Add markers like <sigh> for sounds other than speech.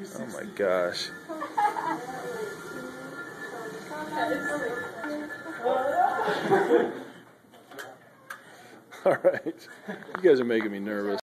Oh my gosh. <laughs> All right. You guys are making me nervous.